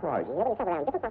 Price.